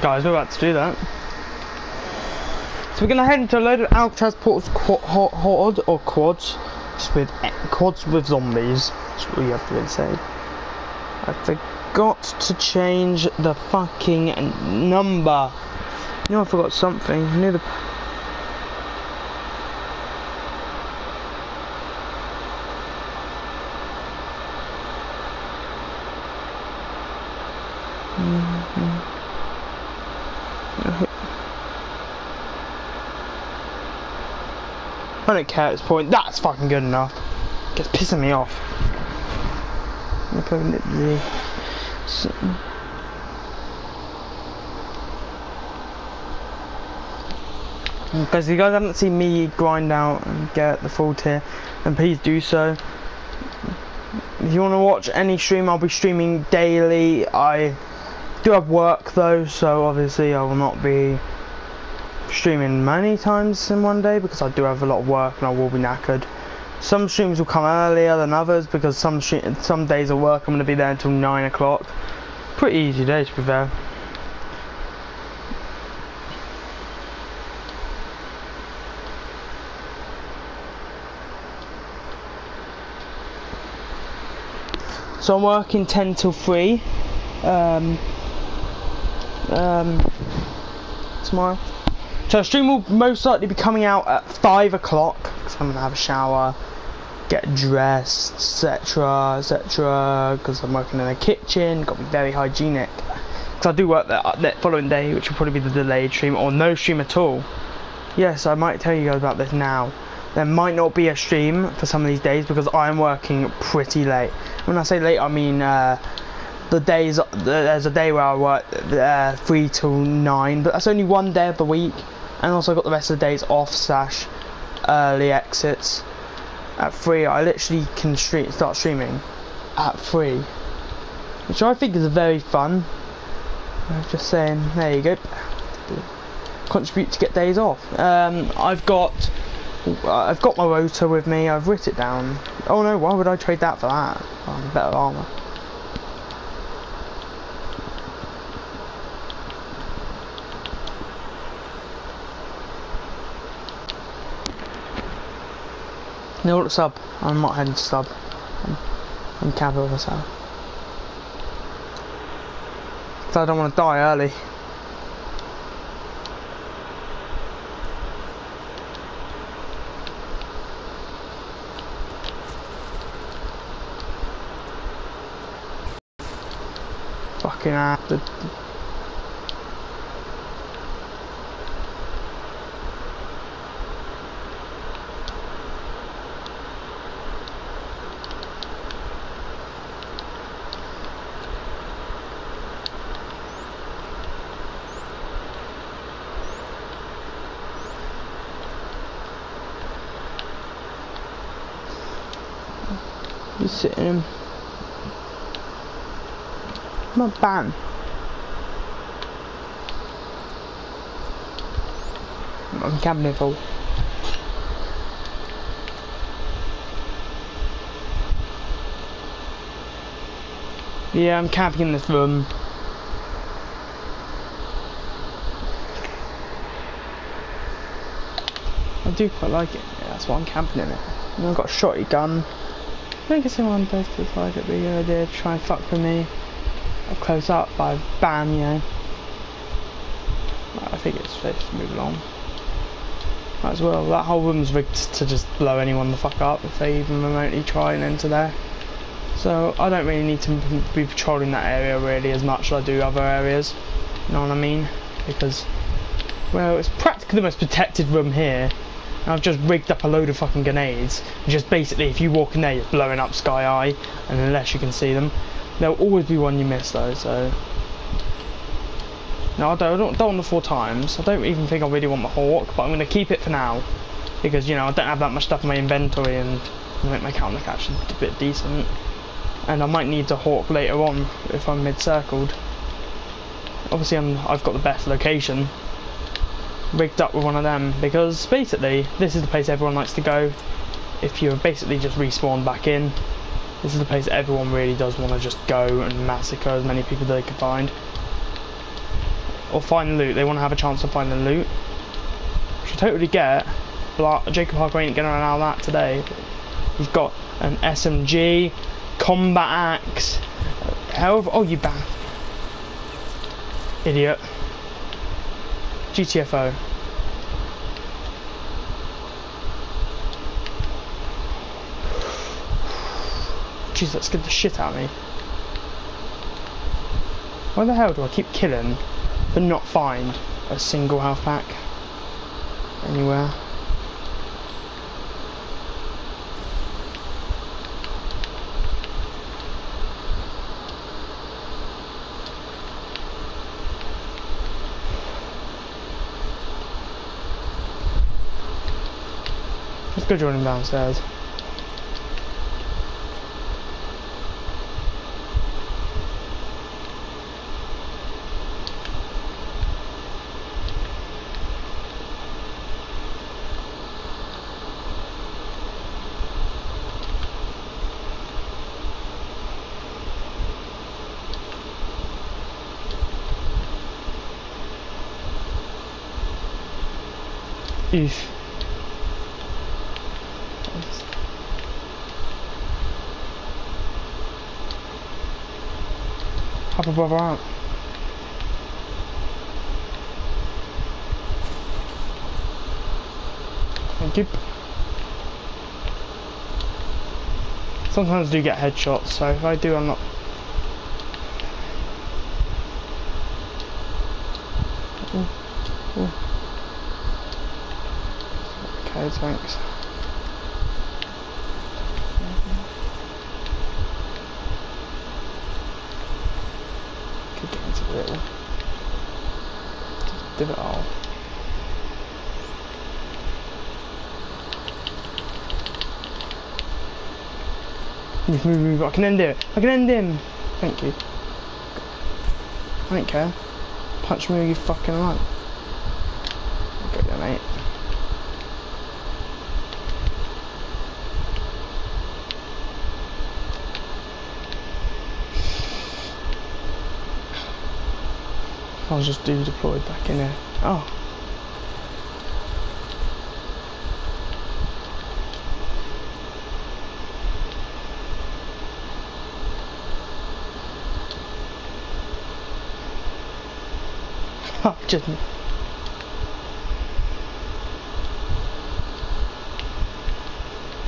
Guys, we're about to do that. So we're gonna head into a load of Alcatraz portals quad, or quads, just with eh, quads with zombies. That's what you have to say. I forgot to change the fucking number. You know I forgot something. I knew the I don't care at this point. That's fucking good enough. Gets pissing me off. Because you guys haven't seen me grind out and get the full tier, then please do so. If you want to watch any stream, I'll be streaming daily. I do have work though, so obviously I will not be streaming many times in one day because I do have a lot of work and I will be knackered. Some streams will come earlier than others because some some days of work I'm going to be there until 9 o'clock. Pretty easy day to be fair. So I'm working 10 till 3 um, um, tomorrow. So stream will most likely be coming out at 5 o'clock, because I'm going to have a shower, get dressed, etc, etc, because I'm working in a kitchen, got to be very hygienic. Because I do work that, that following day, which will probably be the delayed stream, or no stream at all. Yes, I might tell you guys about this now. There might not be a stream for some of these days because I'm working pretty late. When I say late, I mean uh, the days. There's a day where I work uh, three till nine, but that's only one day of the week and also got the rest of the days off slash early exits at three. I literally can stream, start streaming at three which I think is very fun. I'm just saying there you go. Contribute to get days off. Um, I've got I've got my rotor with me. I've written it down. Oh no why would I trade that for that? Oh, better armor No, sub. I'm not heading to sub. I'm, I'm with myself. Because I don't want to die early. Fucking ass. Sitting him. My ban. I'm cabinet full. Yeah, I'm camping in this room. I do quite like it. Yeah, that's why I'm camping in it. And I've got a shotty gun. I think someone does it'd be a good idea to try and fuck with me close up by bam, you know. I think it's safe to move along. Might as well. That whole room's rigged to just blow anyone the fuck up if they even remotely try and enter there. So I don't really need to be patrolling that area really as much as I do other areas. You know what I mean? Because, well, it's practically the most protected room here I've just rigged up a load of fucking grenades. Just basically, if you walk in there, you're blowing up Sky Eye, and unless you can see them, there'll always be one you miss though. So, no, I don't, I don't, don't want the four times. I don't even think I really want the Hawk, but I'm going to keep it for now because you know I don't have that much stuff in my inventory, and make my counter actually a bit decent. And I might need the Hawk later on if I'm mid-circled. Obviously, I'm, I've got the best location, rigged up with one of them because basically this is the place everyone likes to go if you're basically just respawned back in this is the place everyone really does want to just go and massacre as many people they can find or find loot. They want to have a chance to find the loot. Which I totally get. But Jacob Harker ain't to allow that today. He's got an SMG, combat axe. However, oh you ban. Idiot. GTFO. Jeez, that scared the shit out of me. Why the hell do I keep killing but not find a single health pack anywhere? Go join him downstairs. Oof. You. Sometimes I do get headshots, so if I do, I'm not. Ooh, ooh. Okay, thanks. Could get into the little. Do it all. Move, move, move. I can end it. I can end him. Thank you. I don't care. Punch me you fucking like. Go there, mate. Was just do deployed back in there. Oh. Oh, just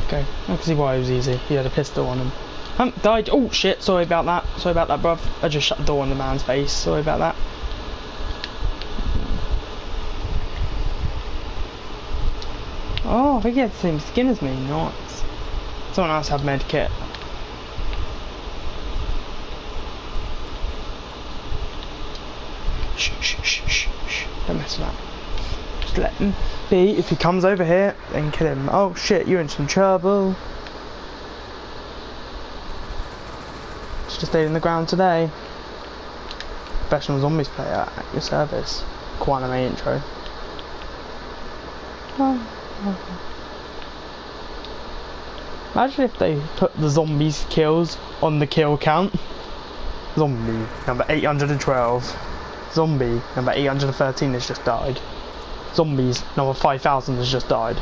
Okay, I can see why it was easy. He had a pistol on him. Um, died. Oh shit! Sorry about that. Sorry about that, bruv. I just shut the door on the man's face. Sorry about that. Oh, I think he had the same skin as me. Nice. Someone else have med kit. Shh, shh, shh, shh, shh. Don't mess with that. Just let him be. If he comes over here, then kill him. Oh shit, you're in some trouble. Should have stayed in the ground today. Professional zombies player at your service. Quite an intro. Imagine if they put the zombies kills on the kill count. Zombie number 812. Zombie number 813 has just died. Zombies number 5000 has just died.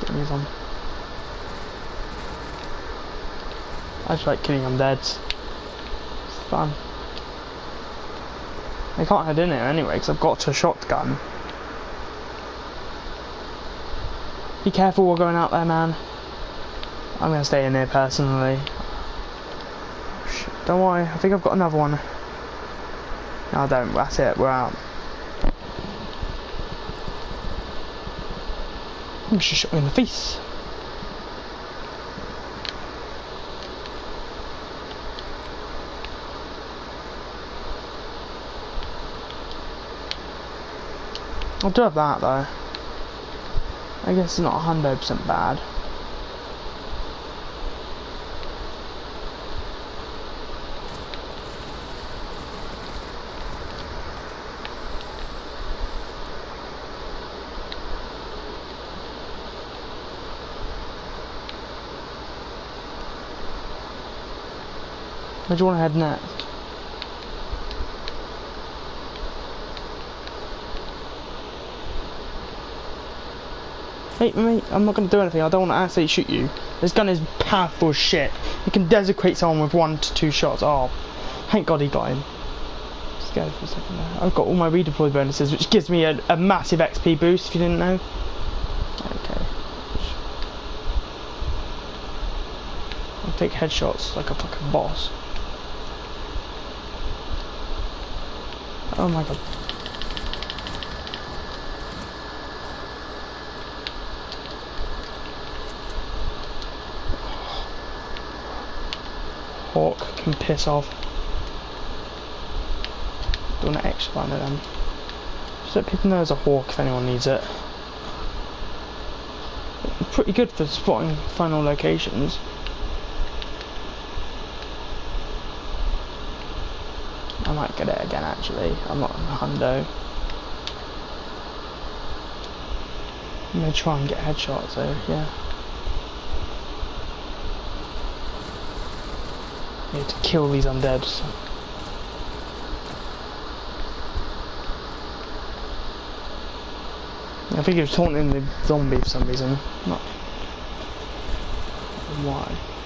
Get some. I just like killing undeads. It's fun. I can't head in here anyway because I've got a shotgun. Be careful while going out there, man. I'm gonna stay in here personally. Shit, don't worry, I think I've got another one. No, I don't. That's it. We're out. I'm just shot me in the face. I'll do have that though. I guess it's not 100% bad. Where do you want to head next? Mate, I'm not going to do anything. I don't want to actually shoot you. This gun is powerful shit. It can desecrate someone with one to two shots. Oh, thank God he got him. Scared for a second there. I've got all my redeploy bonuses, which gives me a, a massive XP boost, if you didn't know. Okay. I'll take headshots like a fucking boss. Oh my god. Hawk can piss off. Doing an extra one of them. Just let people know there's a hawk if anyone needs it. Pretty good for spotting final locations. I might get it again actually. I'm not in hundo. I'm gonna try and get headshots though, yeah. Need to kill these undead. So. I think he was taunting the zombie for some reason. Not why.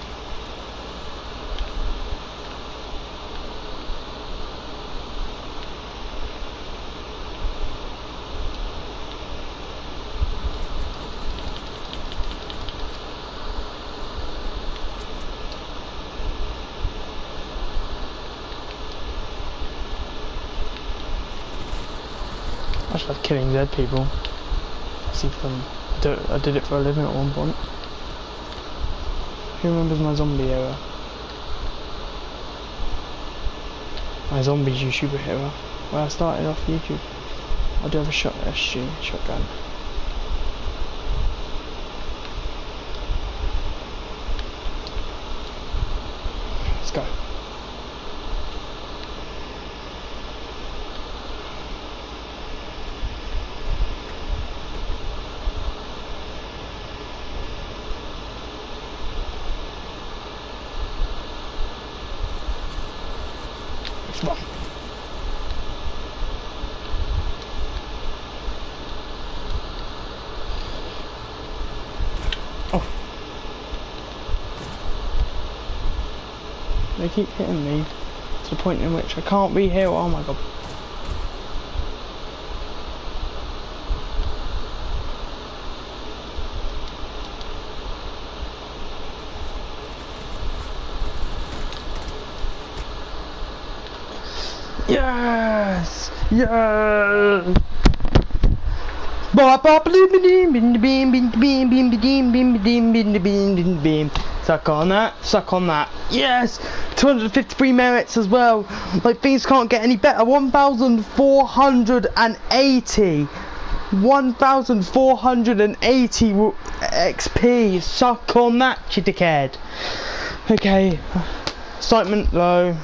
Killing dead people. See if um, I did it for a living at one point. Who remembers my zombie era? My zombie YouTuber era. Where I started off YouTube. I do have a shot SG shotgun. Let's go. Come on. Oh. They keep hitting me to the point in which I can't be here. Oh my god. Yes! Yes! Bop bop beam beam beam beam beam beam beam beam beam beam beam beam Suck on that, suck on that. Yes! 253 merits as well. Like things can't get any better. 1,480. 1,480 XP. Suck on that, you dickhead. Okay. Excitement low.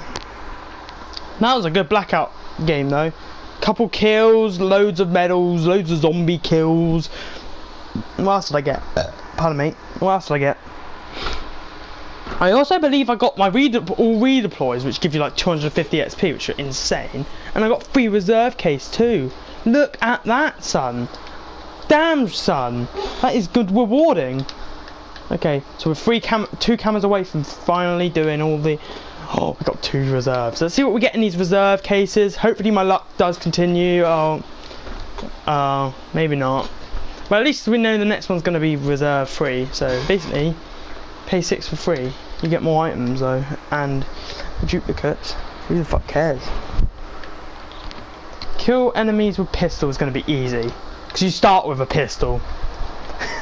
That was a good blackout game though. Couple kills, loads of medals, loads of zombie kills. What else did I get? Pardon me. What else did I get? I also believe I got my rede all redeploys, which give you like 250 XP, which are insane. And I got free reserve case too. Look at that, son. Damn, son. That is good rewarding. Okay, so we're three cam two cameras away from finally doing all the Oh, we got two reserves. Let's see what we get in these reserve cases. Hopefully my luck does continue. Oh, uh, maybe not. But at least we know the next one's going to be reserve free. So basically, pay six for free. You get more items though, and duplicates. Who the fuck cares? Kill enemies with pistol is going to be easy. Because you start with a pistol.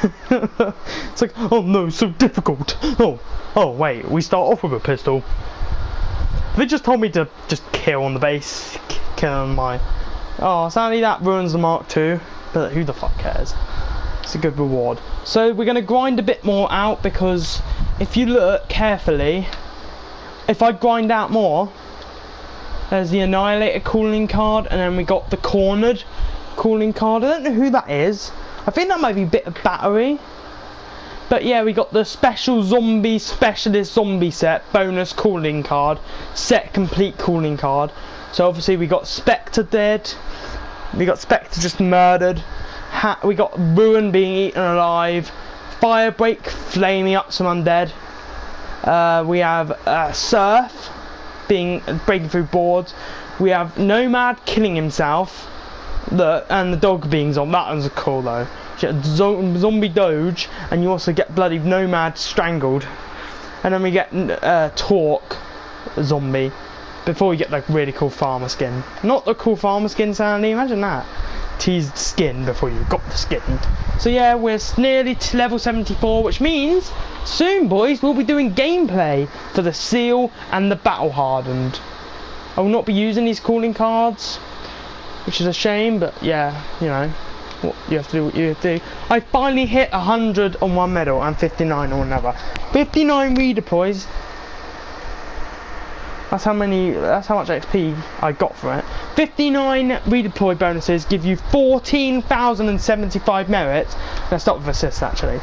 it's like, oh no, so difficult. Oh, oh wait, we start off with a pistol. They just told me to just kill on the base, kill on my. Oh, sadly that ruins the Mark too. but who the fuck cares? It's a good reward. So we're gonna grind a bit more out because if you look carefully, if I grind out more, there's the Annihilator calling card, and then we got the Cornered calling card. I don't know who that is. I think that might be a bit of battery. But yeah, we got the special zombie specialist zombie set bonus calling card, set complete calling card. So obviously we got Spectre dead, we got Spectre just murdered, Ha- we got Ruin being eaten alive, Firebreak flaming up some undead. Uh, we have uh, Seraph being breaking through boards. We have Nomad killing himself. The and the dog being on That one's cool though. Zombie Doge, and you also get bloody Nomad strangled. And then we get uh, Torque zombie before we get the really cool farmer skin. Not the cool farmer skin, Sandy. Imagine that. Teased skin before you got the skin. So yeah, we're nearly to level 74, which means soon, boys, we'll be doing gameplay for the seal and the battle hardened. I will not be using these calling cards, which is a shame, but yeah, you know, what you have to do what you have to do. I finally hit 100 on one medal and 59 on another. 59 redeploys. That's how many. That's how much XP I got for it. 59 redeploy bonuses give you 14,075 merits. Let's start with assists actually.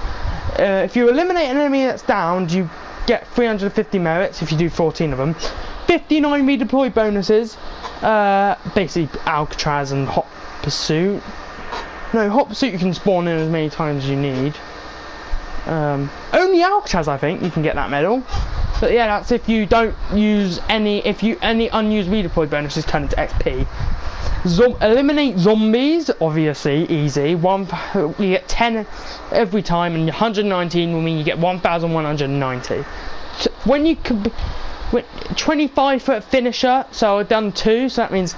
Uh, if you eliminate an enemy that's downed, you get 350 merits if you do 14 of them. 59 redeploy bonuses. Uh, basically Alcatraz and Hot Pursuit. No, Hot Pursuit you can spawn in as many times as you need. Um, only Alcatraz, I think, you can get that medal. But yeah, that's if you don't use any, if you any unused redeploy bonuses turn into XP. Zom- eliminate zombies, obviously easy. One, you get 10 every time, and 119 will mean you get 1,190. So when you when, 25 for a finisher, so I've done two, so that means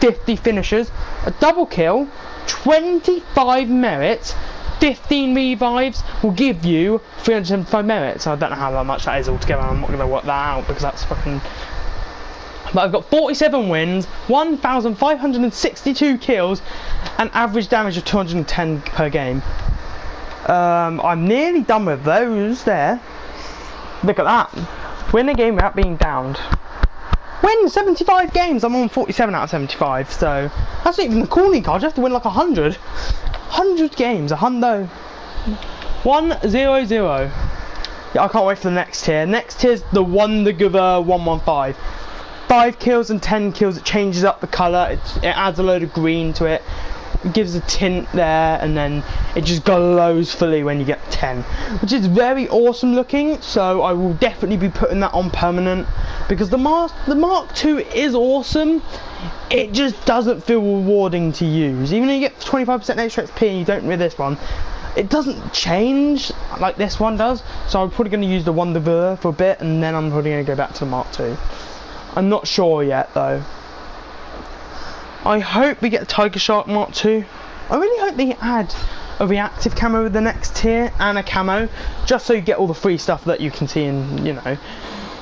50 finishers. A double kill, 25 merits, 15 revives will give you 375 merits. I don't know how much that is altogether. I'm not going to work that out because that's fucking. But I've got 47 wins, 1,562 kills, and average damage of 210 per game. Um, I'm nearly done with those there. Look at that. Win a game without being downed. Win 75 games. I'm on 47 out of 75, so that's not even the calling card. You have to win like 100. 100 games, a hundo. 1 0 0. Yeah, I can't wait for the next tier. Next tier's the Wonder Giver 115. 5 kills and 10 kills, it changes up the colour, it adds a load of green to it. Gives a tint there, and then it just glows fully when you get 10, which is very awesome looking. So I will definitely be putting that on permanent because the Mark the Mark II is awesome. It just doesn't feel rewarding to use. Even though you get 25% extra XP and you don't with this one, it doesn't change like this one does. So I'm probably going to use the Wonder Ver for a bit, and then I'm probably going to go back to the Mark II. I'm not sure yet though. I hope we get Tiger Shark Mark II. I really hope they add a reactive camo with the next tier and a camo, just so you get all the free stuff that you can see in, you know.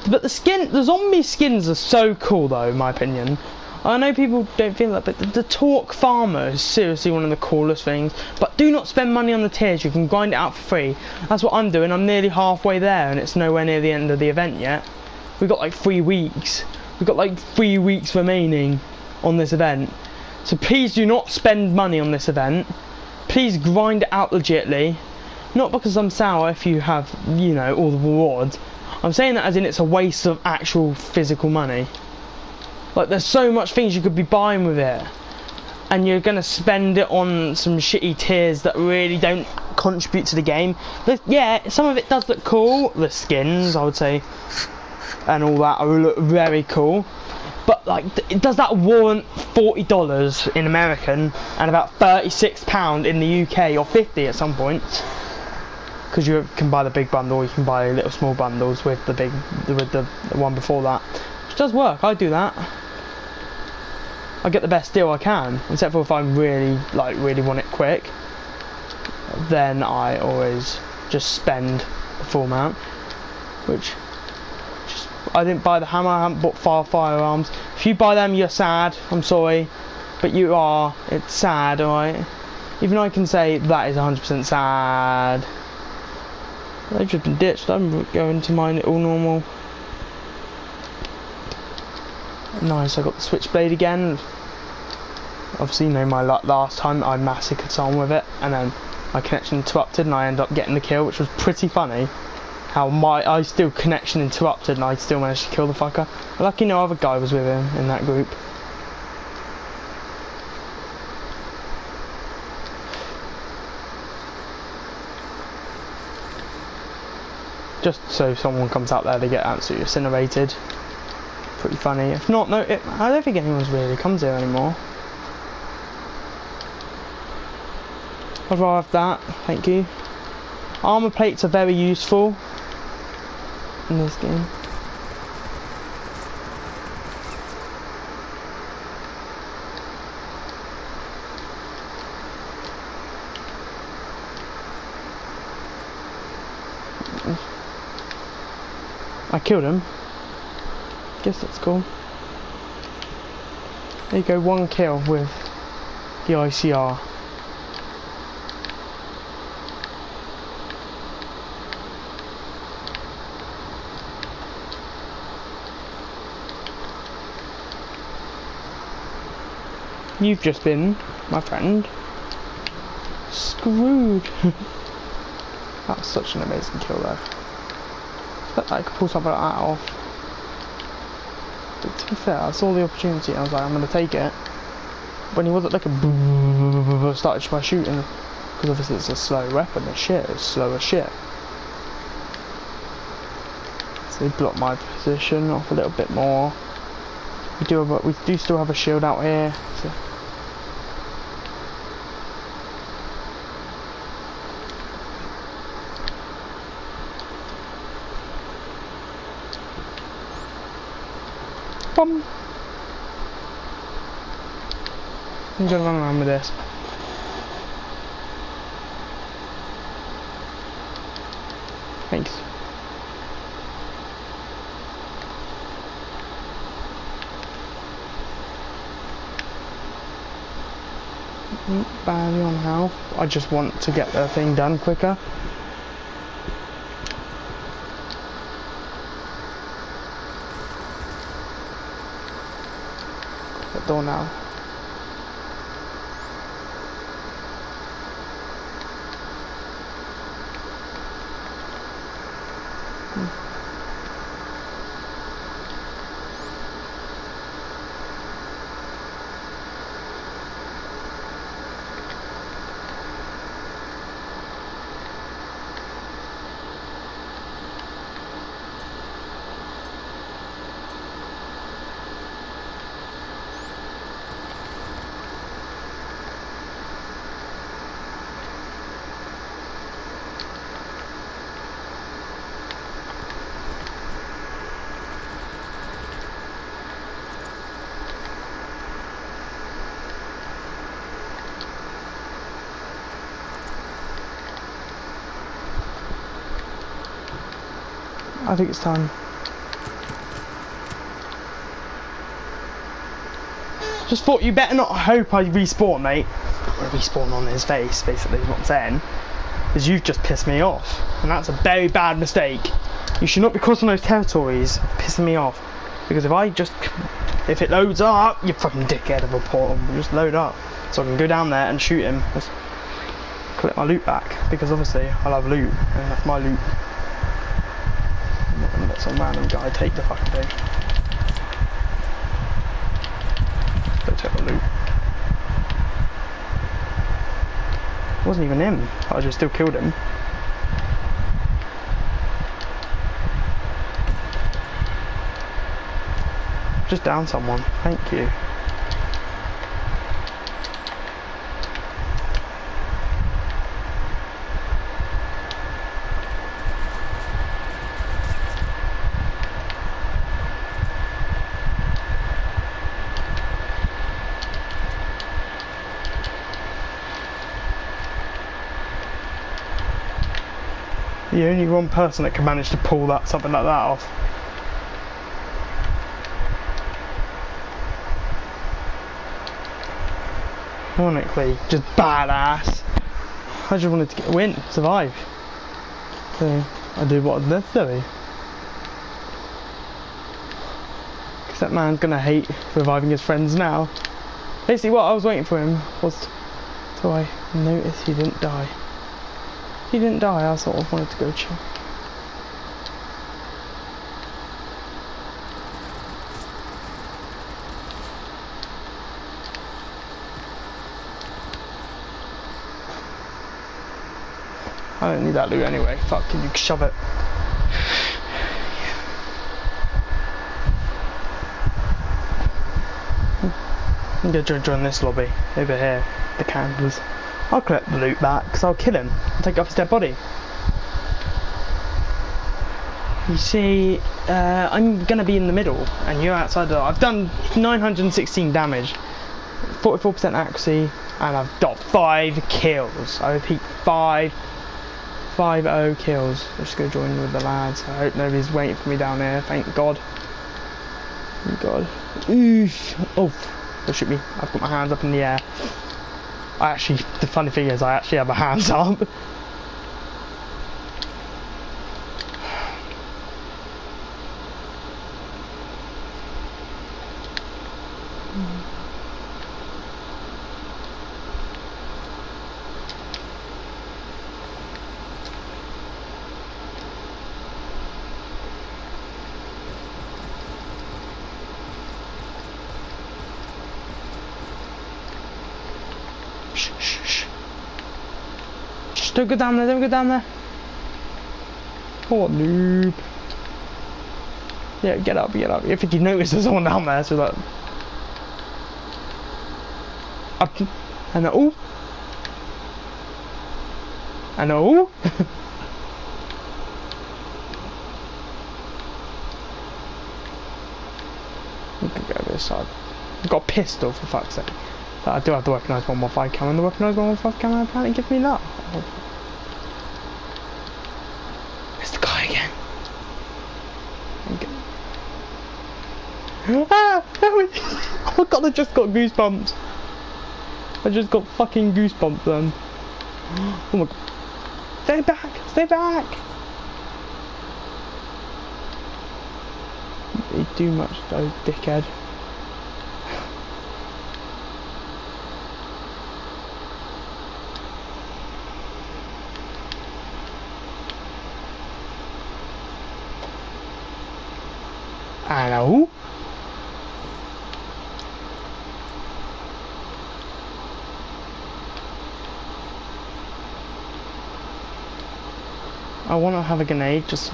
But the skin, the zombie skins are so cool though, in my opinion. I know people don't feel that, but the, the Torque Farmer is seriously one of the coolest things. But do not spend money on the tiers, you can grind it out for free. That's what I'm doing, I'm nearly halfway there and it's nowhere near the end of the event yet. We've got like three weeks. We've got like three weeks remaining on this event. So please do not spend money on this event. Please grind it out legitly. Not because I'm sour if you have, you know, all the rewards. I'm saying that as in it's a waste of actual physical money. Like there's so much things you could be buying with it. And you're gonna spend it on some shitty tiers that really don't contribute to the game. But yeah, some of it does look cool. The skins, I would say, and all that are look very cool but like does that warrant $40 in American and about £36 in the UK or 50 at some point? Because you can buy the big bundle or you can buy little small bundles with the big with the, the one before that which does work I do that. I get the best deal I can except for if I really like really want it quick. Then I always just spend the full amount which I didn't buy the hammer, I haven't bought fire firearms. If you buy them, you're sad. I'm sorry, but you are. It's sad, alright? Even I can say that is 100% sad. They've just been ditched. I'm going to mine it all normal. Nice, I got the switchblade again. Obviously, you know my luck last time I massacred someone with it, and then my connection interrupted, and I end up getting the kill, which was pretty funny how my I still connection interrupted and I still managed to kill the fucker. Lucky no other guy was with him in that group. Just so someone comes out there, they get absolutely incinerated. Pretty funny. If not, no, it, I don't think anyone's really comes here anymore. I'd rather have that, thank you. Armour plates are very useful in this game. I killed him. Guess that's cool. There you go, one kill with the ICR. You've just been, my friend, screwed. that was such an amazing kill. But I could pull something like that off. But to be fair, I saw the opportunity and I was like, I'm going to take it. When he wasn't looking, started by shooting. Because obviously it's a slow weapon, it's shit, it's slow as shit. So he blocked my position off a little bit more. We do have a, we do still have a shield out here. So Bum. I'm gonna run around with this. Thanks. Badly on health. I just want to get the thing done quicker. Door now. Think it's time. Just thought you better not hope I respawn, mate. Gonna respawn on his face, basically, what I'm saying. Because you've just pissed me off. And that's a very bad mistake. You should not be crossing those territories, pissing me off. Because if I just, if it loads up, you fucking dickhead of a portal, just load up. So I can go down there and shoot him. Just collect my loot back. Because obviously, I'll have loot, and that's my loot. Let some random guy take the fucking thing. Don't take the loot. It wasn't even him. I just still killed him. Just down someone. Thank you. The only one person that can manage to pull that something like that off. Ironically, just badass. I just wanted to get a win, survive. So I did what was necessary. Because that man's gonna hate reviving his friends now. Basically, what I was waiting for him was till I noticed he didn't die. He didn't die, I sort of wanted to go check. I don't need that loot anyway. Fuck, can you shove it? I'm gonna join this lobby over here, the candles. I'll collect the loot back because I'll kill him and take off his dead body. You see, uh, I'm gonna be in the middle and you're outside the. I've done 916 damage, 44% accuracy, and I've got five kills. I repeat, five, five oh kills. I'm just gonna join with the lads. I hope nobody's waiting for me down there. Thank God. Thank God. Oof. Oh, don't shoot me. I've got my hands up in the air. I actually, the funny thing is, I actually have my hands up. Shh, shh, shh. Shh, don't go down there, don't go down there. Poor noob. Yeah, get up, get up. If you notice there's someone down there, so that. Up. I know. I know. We can go this side. I've got a pistol for fuck's sake. But I do have the weaponized 115 cam, and the weaponized 115 cam apparently gives me that. It's the guy again. Okay. Ah! Oh my god, I just got goosebumps. I just got fucking goosebumps then. Oh my god. Stay back! Stay back! You do much though, dickhead. I want to have a grenade, just...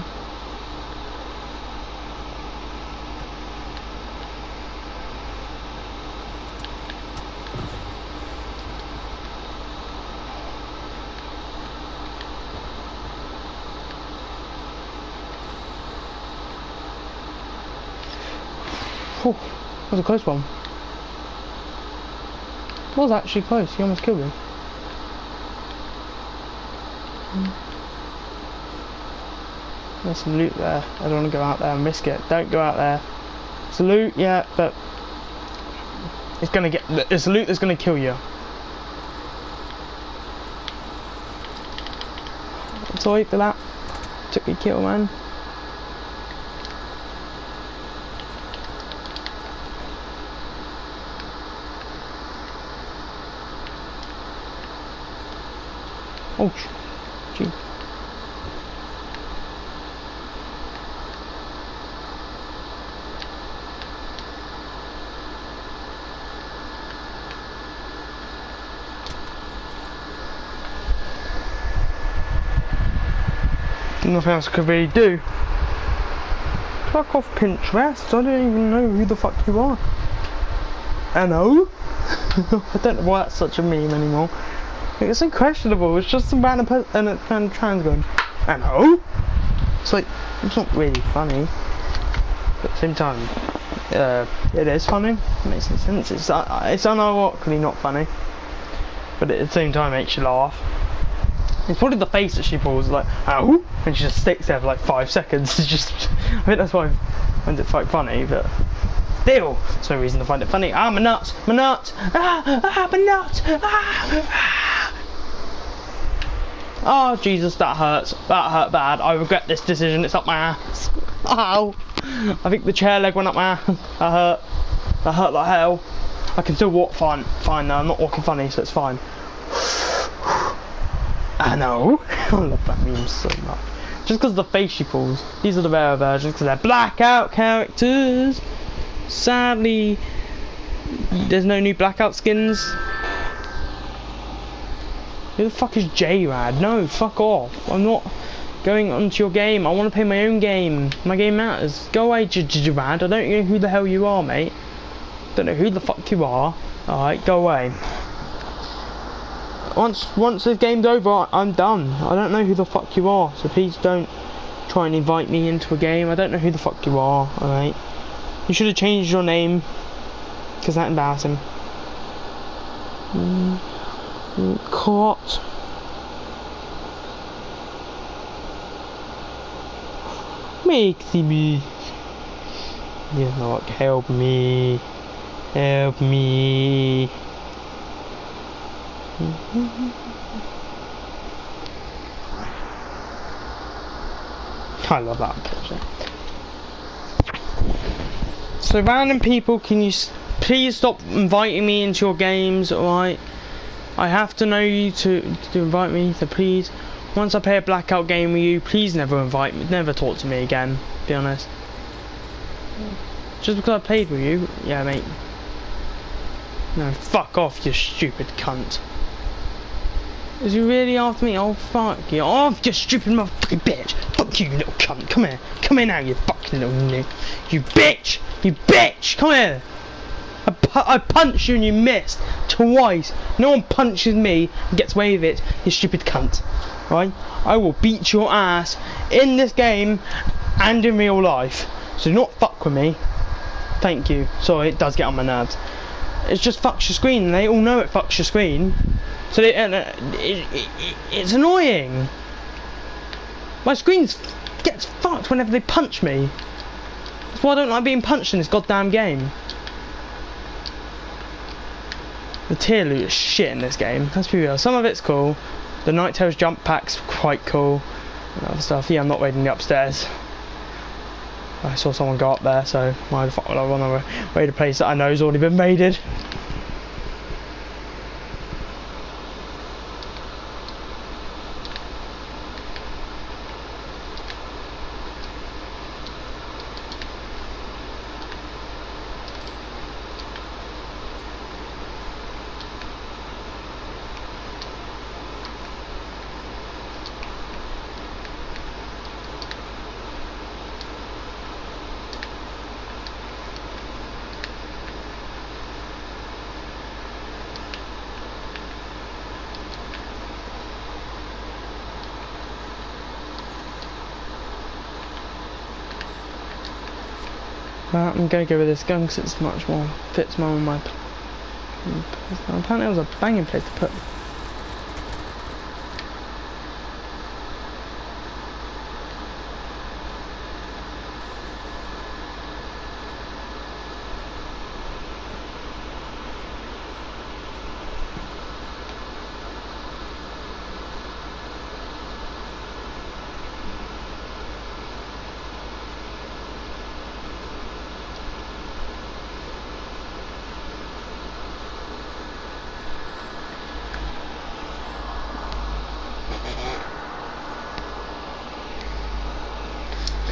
That was a close one. That was actually close, he almost killed him. Hmm. There's some loot there. I don't want to go out there and risk it. Don't go out there. It's loot, yeah, but it's gonna get. It's loot that's gonna kill you. Sorry for that. Took a kill, man. Oh, gee. Nothing else I could really do. Fuck off Pinterest, I don't even know who the fuck you are. Hello? I don't know why that's such a meme anymore. It's unquestionable, it's just some random person and, and trans going, hello? It's like, it's not really funny. But at the same time, uh, it is funny. It makes some sense. It's, uh, it's unironically not funny. But at the same time, it makes you laugh. It's probably the face that she pulls, like, ow, and she just sticks there for like five seconds. It's just, I think that's why I find it quite funny, but still, there's no reason to find it funny. Ah, my nuts, my nuts, ah, ah, my nuts, ah, ah. Oh, Jesus, that hurts. That hurt bad. I regret this decision. It's up my ass. Ow. I think the chair leg went up my ass. That hurt. That hurt like hell. I can still walk fine, fine now. I'm not walking funny, so it's fine. I know. I love that meme so much. Just because the face she pulls. These are the rare versions because they're blackout characters. Sadly, there's no new blackout skins. Who the fuck is J-Rad? No, fuck off. I'm not going onto your game. I want to play my own game. My game matters. Go away, J-Rad. I don't know who the hell you are, mate. Don't know who the fuck you are. Alright, go away. Once once the game's over, I'm done. I don't know who the fuck you are, so please don't try and invite me into a game. I don't know who the fuck you are, alright? You should have changed your name, because that embarrassing. Mm, caught. Make me. You know? Help me. Help me. Mm-hmm. I love that picture. So random people, can you please stop inviting me into your games, alright? I have to know you to, to invite me, so please. Once I play a blackout game with you, please never invite me, never talk to me again, be honest. Just because I played with you, yeah mate. No, fuck off, you stupid cunt. Is he really after me? Oh, fuck you. Oh, you stupid motherfucking bitch. Fuck you, little cunt. Come here. Come here now, you fucking little new. You bitch. You bitch. Come here. I, pu I punched you and you missed. Twice. No one punches me and gets away with it, you stupid cunt. Right? I will beat your ass in this game and in real life. So do not fuck with me. Thank you. Sorry, it does get on my nerves. It just fucks your screen, they all know it fucks your screen. So they, uh, it, it, it's annoying. My screen gets fucked whenever they punch me. That's why I don't like being punched in this goddamn game. The tier loot is shit in this game. Let's be real. Some of it's cool. The Night Tales jump pack's quite cool. And other stuff. Yeah, I'm not raiding the upstairs. I saw someone go up there, so why the fuck would I want to raid a place that I know has already been raided? But I'm gonna go with this gun because it's much more fits more my. Apparently, it was a banging place to put.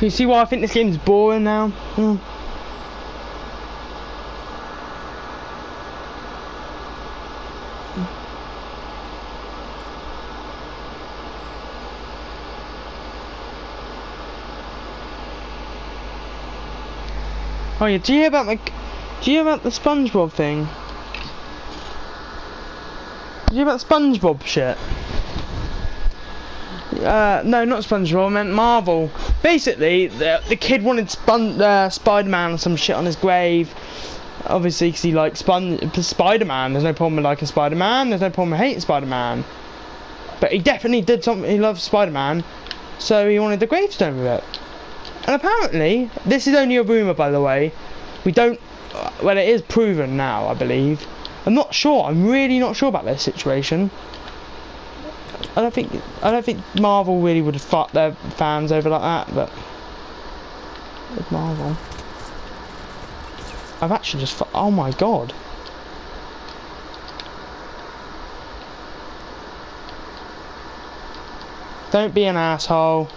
Can you see why I think this game's boring now? Hmm. Oh yeah, do you hear about the do you hear about the SpongeBob thing? Do you hear about SpongeBob shit? Uh, no, not SpongeBob, I meant Marvel. Basically, the, the kid wanted Spon uh, Spider-Man or some shit on his grave. Obviously, because he likes Spider-Man. There's no problem with liking Spider-Man. There's no problem with hating Spider-Man. But he definitely did something. He loves Spider-Man. So he wanted the gravestone with it. And apparently, this is only a rumour, by the way. We don't... Well, it is proven now, I believe. I'm not sure. I'm really not sure about this situation. I don't think I don't think Marvel really would have fought their fans over like that, but with Marvel, I've actually just oh my god. Don't be an asshole.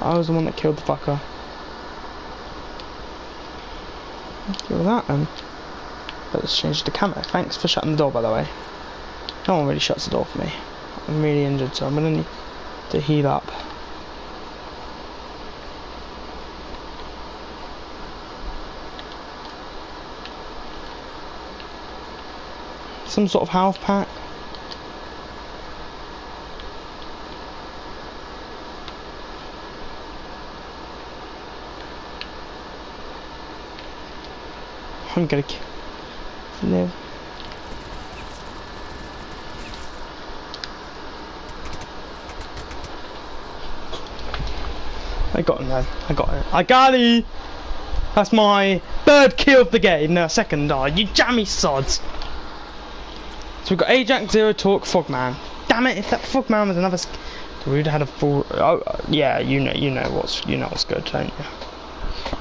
I was the one that killed the fucker. Kill that then. Let's change the camera. Thanks for shutting the door, by the way. No one really shuts the door for me. I'm really injured, so I'm gonna need to heal up. Some sort of health pack. I'm gonna live. I got him though. I got it. I got it. That's my third kill of the game. No, second. Oh, you jammy sods. So we've got Ajax, Zero Torque, Fogman. Damn it! If that Fogman was another, we'd have had a full. Oh, yeah. You know, you know what's, you know what's good, don't you?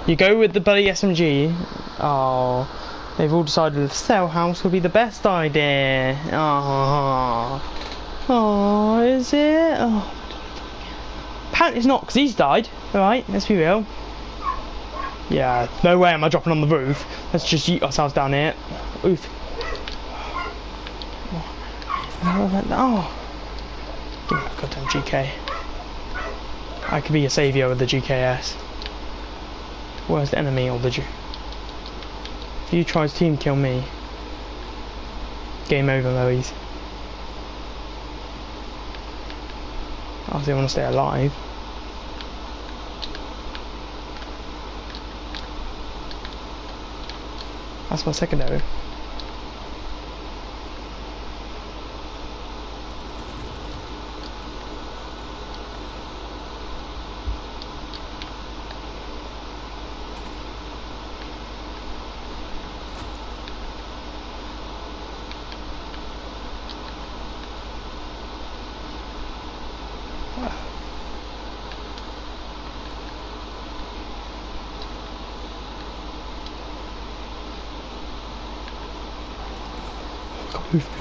You go with the bloody SMG. Oh, they've all decided the cell house will be the best idea. Oh, oh, is it? Oh. Apparently it's not, because he's died. Alright, let's be real. Yeah, no way am I dropping on the roof. Let's just yeet ourselves down here. Oof. Oh. That goddamn GK. I could be a saviour with the GKS. Worst enemy or the G. If you try to team kill me, game over, Louise. I still want to stay alive. That's my secondary.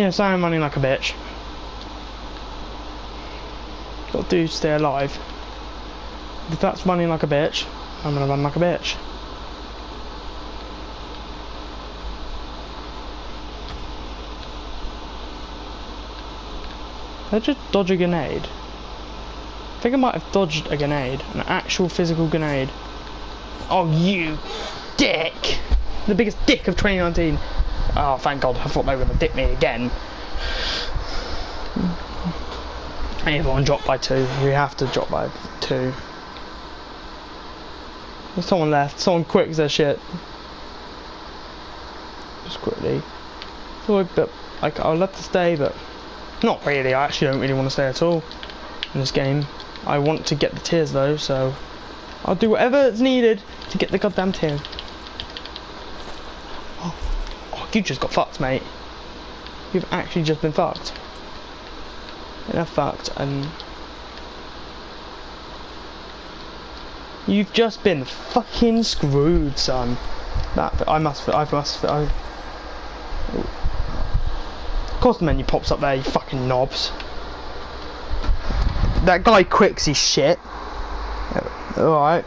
move. Yes, I am running like a bitch. Got to do to stay alive. If that's running like a bitch, I'm gonna run like a bitch. Did I just dodge a grenade? I think I might have dodged a grenade. An actual physical grenade. Oh, you dick! The biggest dick of 2019. Oh, thank God. I thought they were going to dip me again. Everyone dropped by two. You have to drop by two. There's someone left. Someone quicks their shit. Just quickly. So, but like, I'd love to stay, but not really. I actually don't really want to stay at all in this game. I want to get the tiers though, so I'll do whatever is needed to get the goddamn tiers. You just got fucked, mate. You've actually just been fucked. You're fucked, and you've just been fucking screwed, son. That I must, I must, I. Of course, the menu pops up there, you fucking knobs. That guy quicks his shit. Alright.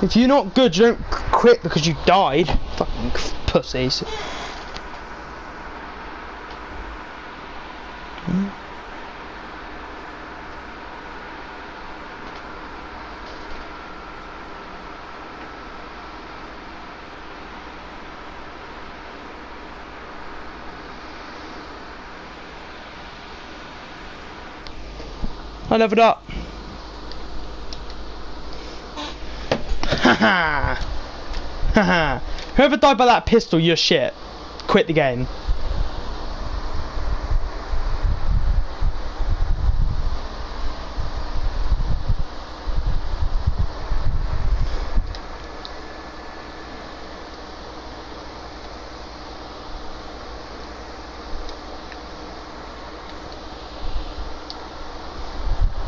If you're not good, you don't quit because you died. Fucking pussies. I leveled up. Haha. Whoever died by that pistol, you're shit. Quit the game.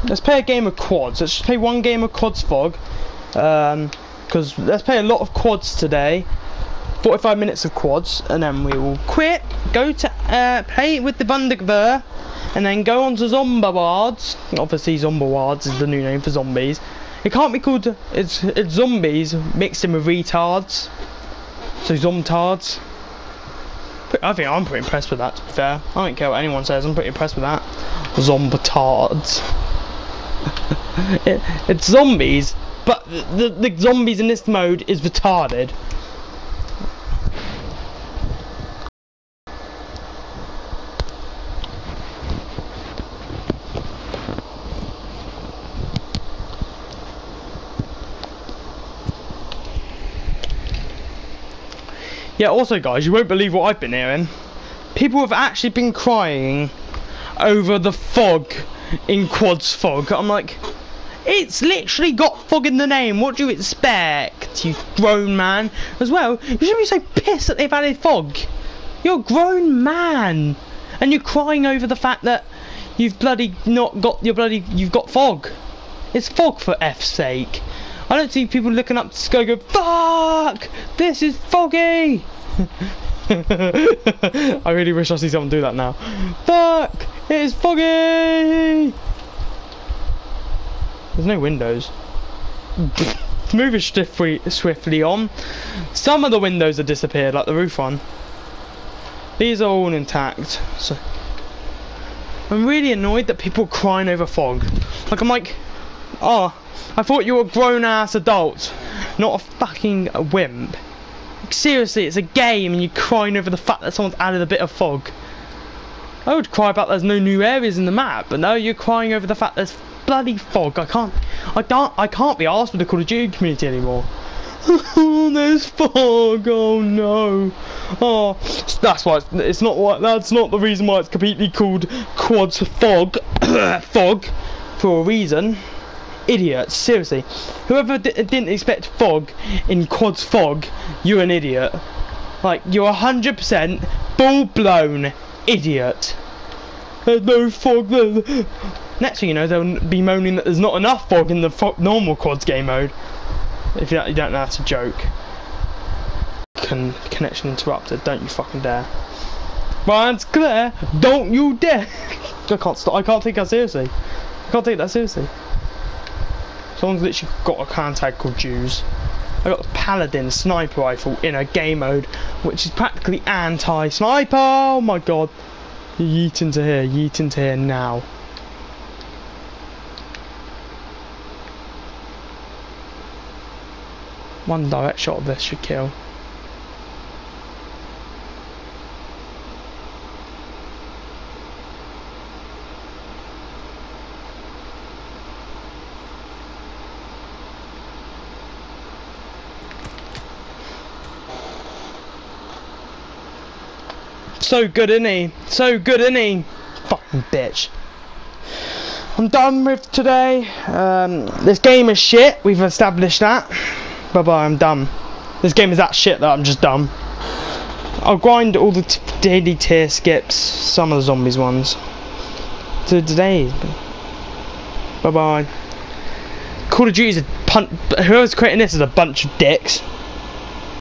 Let's play a game of quads. Let's just play one game of quads fog. Um, because let's play a lot of quads today. 45 minutes of quads, and then we will quit, go to uh, play with the Bundigver, and then go on to Zombawards. Obviously, Zombawards is the new name for zombies. It can't be called, it's, it's zombies mixed in with retards. So, Zomtards. I think I'm pretty impressed with that, to be fair. I don't care what anyone says, I'm pretty impressed with that. Zombatards. it, it's zombies, the, the, zombies in this mode is retarded. Yeah, also guys, you won't believe what I've been hearing. People have actually been crying over the fog in Quads Fog. I'm like, it's literally got fog in the name. What do you expect, you grown man? As well, you shouldn't be so pissed that they've added fog. You're a grown man, and you're crying over the fact that you've bloody not got your bloody you've got fog. It's fog for F's sake. I don't see people looking up to sky go, fuck, this is foggy. I really wish I see someone do that now. Fuck, it is foggy. There's no windows. Moving swiftly, swiftly on. Some of the windows have disappeared, like the roof one. These are all intact. So I'm really annoyed that people are crying over fog. Like I'm like, oh, I thought you were a grown ass adult, not a fucking wimp. Like, seriously, it's a game and you're crying over the fact that someone's added a bit of fog. I would cry about there's no new areas in the map, but no, you're crying over the fact there's bloody fog. I can't, I can't, I can't be asked with the Call of Duty community anymore. There's fog. Oh no. Oh, that's why it's, it's not what. That's not the reason why it's completely called Quads Fog. fog, for a reason. Idiot. Seriously, whoever didn't expect fog in Quads Fog, you're an idiot. Like you're hundred percent full blown idiot. There's no fog there. Next thing you know, they'll be moaning that there's not enough fog in the normal quads game mode. If you don't, you don't know that's a joke. Con connection interrupted. Don't you fucking dare. Ryan's clear. Don't you dare. I can't stop. I can't take that seriously. I can't take that seriously. Someone's literally got a contact called Jews. I got the Paladin sniper rifle in a game mode, which is practically anti-sniper. Oh my god. Yeet into here. Yeet into here now. One direct shot of this should kill. So good, isn't he? So good, isn't he? Fucking bitch. I'm done with today. Um, this game is shit. We've established that. Bye bye, I'm done. This game is that shit that I'm just done. I'll grind all the daily tier skips, some of the zombies ones. To today. Bye bye. Call of Duty is a punt. Whoever's creating this is a bunch of dicks.